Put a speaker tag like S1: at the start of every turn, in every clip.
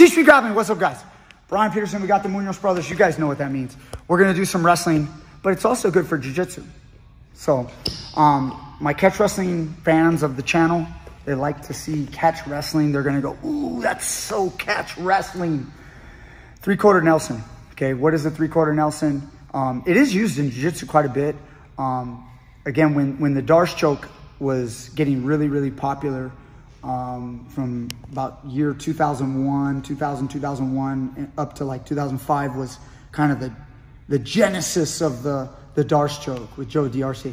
S1: Teach me grappling. What's up, guys? Brian Peterson, we got the Munoz brothers. You guys know what that means. We're gonna do some wrestling, but it's also good for jiu-jitsu. So, um, my catch wrestling fans of the channel, they like to see catch wrestling. They're gonna go, ooh, that's so catch wrestling. Three quarter Nelson. Okay, what is a three quarter Nelson? Um, it is used in jiu-jitsu quite a bit. Um, again, when, when the Darce choke was getting really, really popular um, from about year 2001, 2000, 2001, up to like 2005 was kind of the, the genesis of the, the Darce choke with Joe D'Arce.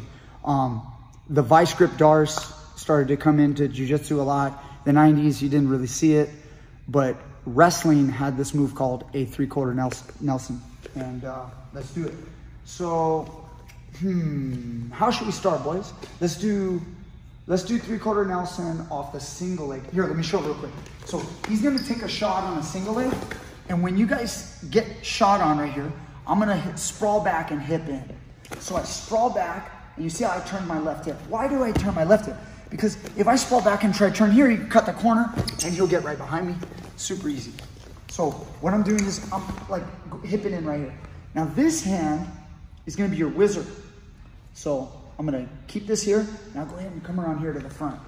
S1: Um, the vice grip Darce started to come into jiu-jitsu a lot. The 90s, you didn't really see it, but wrestling had this move called a three-quarter Nelson. And uh, let's do it. So, hmm, how should we start, boys? Let's do let's do three-quarter Nelson off the single leg. Here, let me show real quick. So he's gonna take a shot on a single leg, and when you guys get shot on right here, I'm gonna hit, sprawl back and hip in. So I sprawl back, and you see how I turn my left hip. Why do I turn my left hip? Because if I sprawl back and try to turn here, you cut the corner, and he'll get right behind me. Super easy. So what I'm doing is I'm like hipping in right here. Now this hand is gonna be your whizzer. So I'm gonna keep this here. Now go ahead and come around here to the front.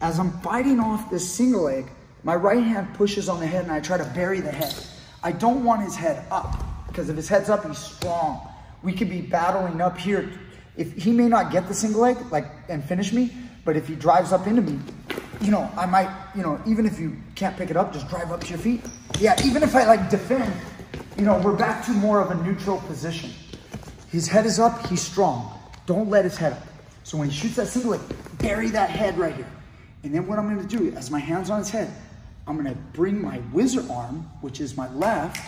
S1: As I'm biting off this single leg, my right hand pushes on the head and I try to bury the head. I don't want his head up because if his head's up, he's strong. We could be battling up here. If he may not get the single leg like and finish me, but if he drives up into me, you know, I might, you know, even if you can't pick it up, just drive up to your feet. Yeah, even if I like defend, you know, we're back to more of a neutral position. His head is up, he's strong. Don't let his head up. So when he shoots that single leg, bury that head right here. And then what I'm gonna do, as my hand's on his head, I'm gonna bring my whizzer arm, which is my left,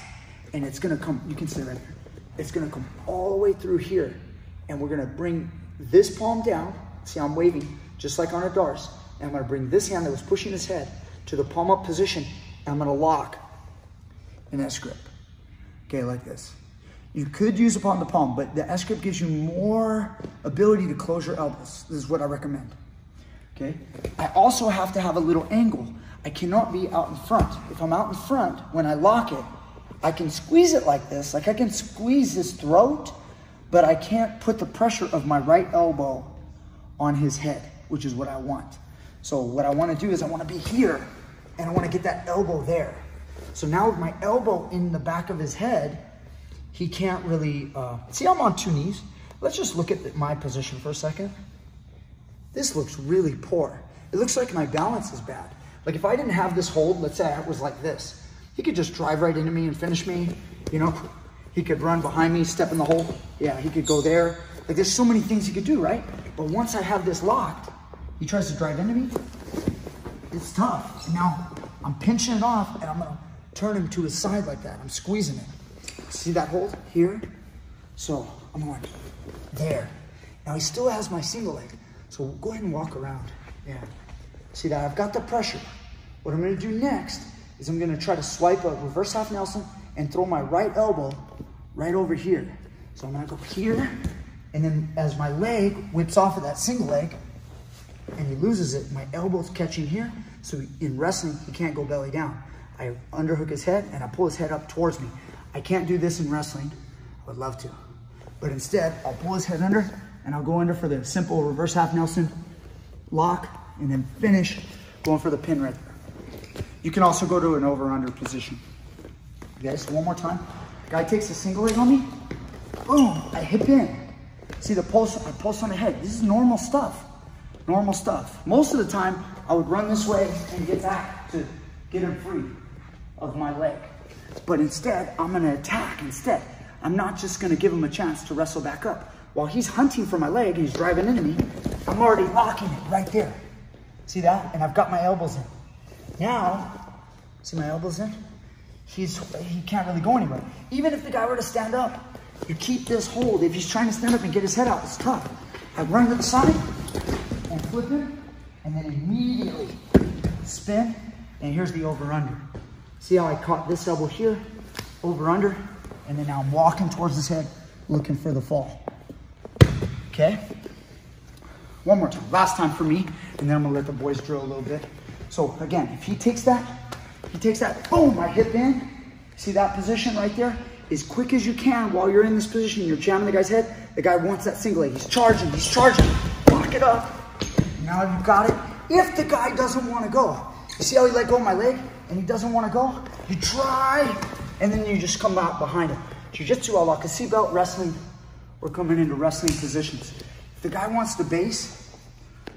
S1: and it's gonna come, you can see right here. It's gonna come all the way through here. And we're gonna bring this palm down. See, I'm waving, just like on a Darce. And I'm gonna bring this hand that was pushing his head to the palm up position, and I'm gonna lock in that grip. Okay, like this. You could use upon the palm, but the S grip gives you more ability to close your elbows. This is what I recommend. Okay. I also have to have a little angle. I cannot be out in front. If I'm out in front, when I lock it, I can squeeze it like this. Like I can squeeze his throat, but I can't put the pressure of my right elbow on his head, which is what I want. So what I want to do is I want to be here and I want to get that elbow there. So now with my elbow in the back of his head, he can't really, uh, see I'm on two knees. Let's just look at my position for a second. This looks really poor. It looks like my balance is bad. Like if I didn't have this hold, let's say I was like this, he could just drive right into me and finish me. You know, he could run behind me, step in the hole. Yeah, he could go there. Like there's so many things he could do, right? But once I have this locked, he tries to drive into me. It's tough. And now I'm pinching it off and I'm gonna turn him to his side like that. I'm squeezing it. See that hold here? So I'm going there. Now he still has my single leg. So go ahead and walk around. Yeah. See that? I've got the pressure. What I'm gonna do next is I'm gonna try to swipe a reverse half Nelson and throw my right elbow right over here. So I'm gonna go here, and then as my leg whips off of that single leg, and he loses it, my elbow's catching here, so in wrestling, he can't go belly down. I underhook his head, and I pull his head up towards me. I can't do this in wrestling. I would love to. But instead, I'll pull his head under, and I'll go under for the simple reverse half Nelson lock, and then finish going for the pin right there. You can also go to an over-under position. Okay, so one more time. Guy takes a single leg on me, boom, I hip in. See the pulse, I pulse on the head. This is normal stuff, normal stuff. Most of the time, I would run this way and get back to get him free of my leg. But instead, I'm gonna attack instead. I'm not just gonna give him a chance to wrestle back up. While he's hunting for my leg, he's driving into me, I'm already locking it right there. See that? And I've got my elbows in. Now, see my elbows in? He's, he can't really go anywhere. Even if the guy were to stand up, you keep this hold. If he's trying to stand up and get his head out, it's tough. I run to the side and flip him, and then immediately spin, and here's the over-under. See how I caught this elbow here, over-under, and then now I'm walking towards his head, looking for the fall. Okay? One more time, last time for me, and then I'm gonna let the boys drill a little bit. So again, if he takes that, He takes that, boom, my hip in. See that position right there? As quick as you can while you're in this position, you're jamming the guy's head. The guy wants that single leg. He's charging, he's charging. Lock it up. Now you've got it. If the guy doesn't want to go, you see how he let go of my leg and he doesn't want to go? You try, and then you just come out behind him. Jiu-Jitsu, Allah, seatbelt, wrestling, we're coming into wrestling positions. If the guy wants the base,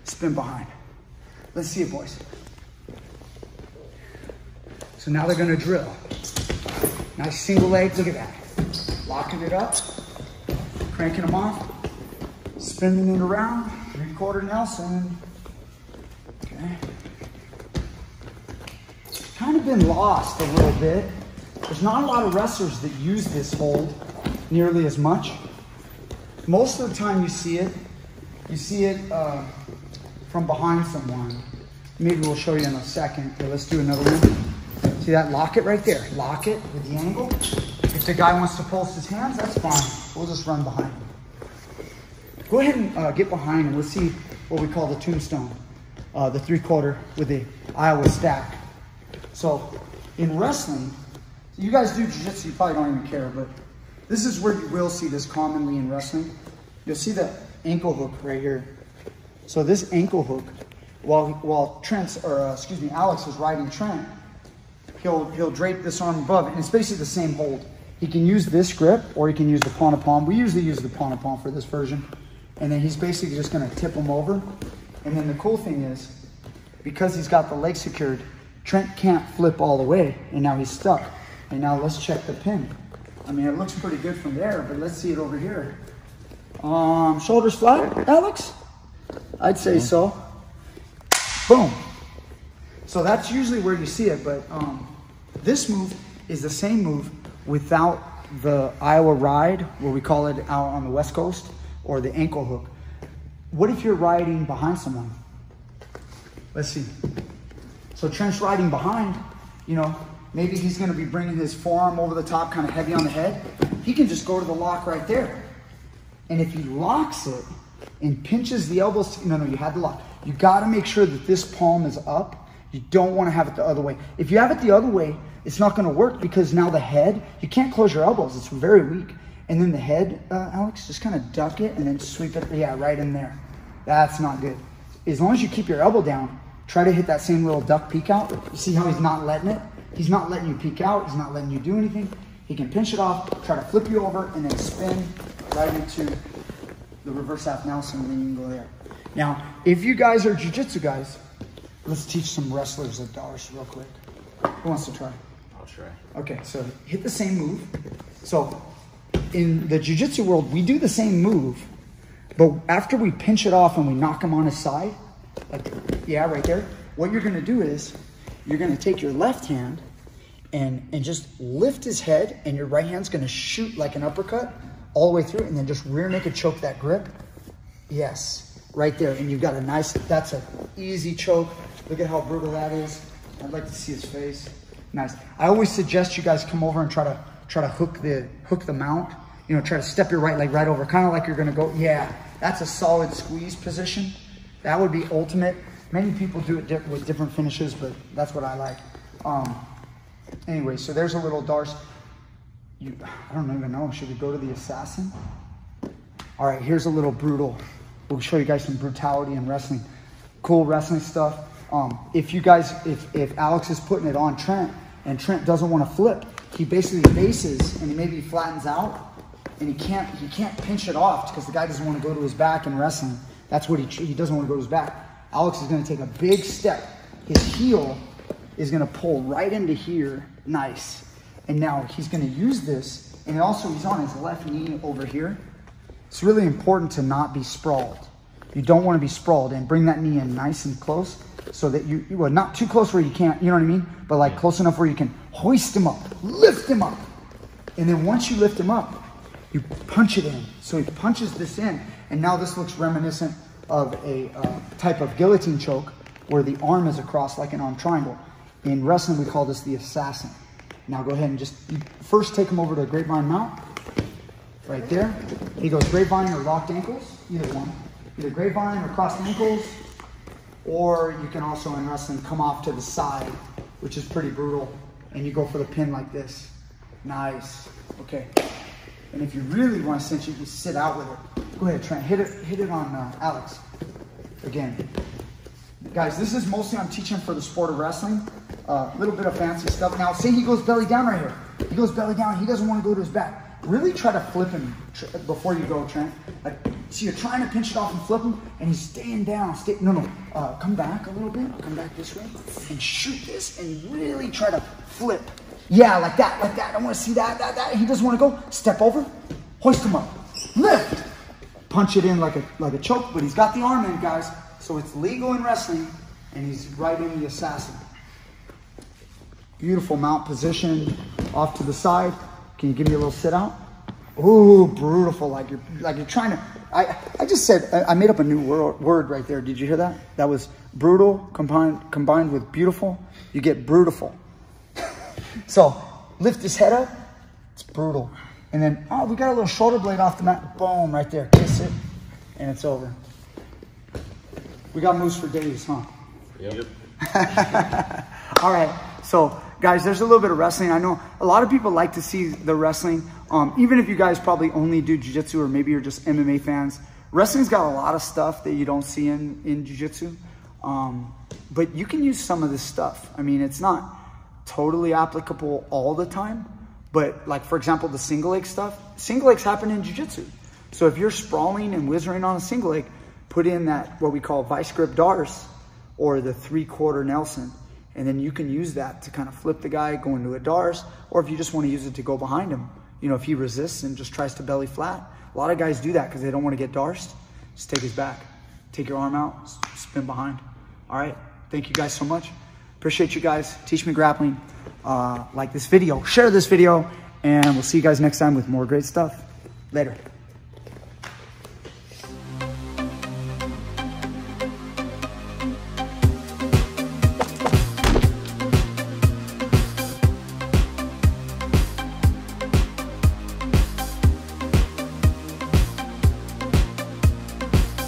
S1: spin behind. Let's see it, boys. So now they're gonna drill. Nice single leg, look at that. Locking it up, cranking them off, spinning it around, three quarter Nelson. Okay. Of been lost a little bit. There's not a lot of wrestlers that use this hold nearly as much. Most of the time you see it, you see it uh, from behind someone. Maybe we'll show you in a second. Okay, let's do another one. See that? Lock it right there. Lock it with the angle. If the guy wants to pulse his hands, that's fine. We'll just run behind him. Go ahead and uh, get behind him. Let's see what we call the tombstone. Uh, the three quarter with the Iowa stack. So in wrestling, you guys do jiu-jitsu, you probably don't even care, but this is where you will see this commonly in wrestling. You'll see the ankle hook right here. So this ankle hook, while while Trent, or uh, excuse me, Alex is riding Trent, he'll he'll drape this arm above, and it's basically the same hold. He can use this grip, or he can use the pawn palm. We usually use the pawn palm for this version, and then he's basically just going to tip him over. And then the cool thing is, because he's got the leg secured, Trent can't flip all the way, and now he's stuck. And now let's check the pin. I mean, it looks pretty good from there, but let's see it over here. Um, shoulders flat, Alex? I'd say so. Boom. So that's usually where you see it, but um, this move is the same move without the Iowa ride, where we call it out on the West Coast, or the ankle hook. What if you're riding behind someone? Let's see. So Trent's riding behind, you know, Maybe he's going to be bringing his forearm over the top, kind of heavy on the head. He can just go to the lock right there. And if he locks it and pinches the elbows, no, no, you had the lock. You got to make sure that this palm is up. You don't want to have it the other way. If you have it the other way, it's not going to work because now the head, you can't close your elbows. It's very weak. And then the head, uh, Alex, just kind of duck it and then sweep it. Yeah, right in there. That's not good. As long as you keep your elbow down, try to hit that same little duck peek out. You see how he's not letting it? He's not letting you peek out. He's not letting you do anything. He can pinch it off, try to flip you over, and then spin right into the reverse half Nelson, and then you can go there. Now, if you guys are jiu-jitsu guys, let's teach some wrestlers at Dollars real quick. Who wants to try?
S2: I'll try.
S1: Okay, so hit the same move. So in the jiu-jitsu world, we do the same move, but after we pinch it off and we knock him on his side, like, yeah, right there, what you're gonna do is you're to take your left hand and, and just lift his head, and your right hand's to shoot like an uppercut all the way through, and then just rear naked choke that grip. Yes, right there. And you've got a nice, that's an easy choke. Look at how brutal that is. I'd like to see his face. Nice. I always suggest you guys come over and try to try to hook the hook the mount. You know, try to step your right leg right over, kind of like you're gonna go. Yeah, that's a solid squeeze position. That would be ultimate. Many people do it di with different finishes, but that's what I like. Um, anyway, so there's a little Darce. You, I don't even know. Should we go to the assassin? All right, here's a little brutal. We'll show you guys some brutality in wrestling. Cool wrestling stuff. Um, if you guys, if, if Alex is putting it on Trent and Trent doesn't want to flip, he basically bases and he maybe flattens out and he can't he can't pinch it off because the guy doesn't want to go to his back in wrestling. That's what he he doesn't want to go to his back. Alex is going to take a big step. His heel is going to pull right into here. Nice. And now he's going to use this. And also he's on his left knee over here. It's really important to not be sprawled. You don't want to be sprawled and bring that knee in nice and close so that you, well, not too close where you can't, you know what I mean? But like close enough where you can hoist him up, lift him up. And then once you lift him up, you punch it in. So he punches this in. And now this looks reminiscent of a uh, type of guillotine choke where the arm is across like an arm triangle. In wrestling, we call this the assassin. Now go ahead and just first take him over to a grapevine mount. Right there. He goes grapevine or locked ankles, either one. Either grapevine or crossed ankles, or you can also in wrestling come off to the side which is pretty brutal. And you go for the pin like this. Nice. Okay. And if you really want to cinch it, you sit out with it. Go ahead, Trent. Hit it, hit it on uh, Alex. Again. Guys, this is mostly I'm teaching for the sport of wrestling. A uh, little bit of fancy stuff. Now, say he goes belly down right here. He goes belly down. He doesn't want to go to his back. Really try to flip him before you go, Trent. Like, so you're trying to pinch it off and flip him, and he's staying down. Stay, no, no. Uh, come back a little bit. Come back this way, and shoot this, and really try to flip. Yeah, like that, like that. I want to see that, that, that. He doesn't want to go. Step over, hoist him up, lift, punch it in like a like a choke. But he's got the arm in, guys. So it's legal in wrestling, and he's right in the assassin. Beautiful mount position, off to the side. Can you give me a little sit out? Ooh, beautiful! Like you're like you're trying to. I I just said I, I made up a new word, word right there. Did you hear that? That was brutal combined combined with beautiful. You get brutal. So lift his head up. It's brutal. And then oh, we got a little shoulder blade off the mat. Boom, right there. Kiss it, and it's over. We got moves for days, huh?
S2: Yep.
S1: All right. So guys, there's a little bit of wrestling. I know a lot of people like to see the wrestling. Um, even if you guys probably only do jiu-jitsu or maybe you're just MMA fans, wrestling's got a lot of stuff that you don't see in, in jiu-jitsu. Um, but you can use some of this stuff. I mean, it's not totally applicable all the time, but like, for example, the single leg stuff, single legs happen in jiu-jitsu. So if you're sprawling and whizzing on a single leg, put in that, what we call vice grip D'Arce or the three quarter Nelson and then you can use that to kind of flip the guy, go into a D'Arce, or if you just want to use it to go behind him. You know, if he resists and just tries to belly flat. A lot of guys do that because they don't want to get D'Arced. Just take his back. Take your arm out, spin behind. All right. Thank you guys so much. Appreciate you guys. Teach me grappling. Uh, like this video, share this video, and we'll see you guys next time with more great stuff. Later.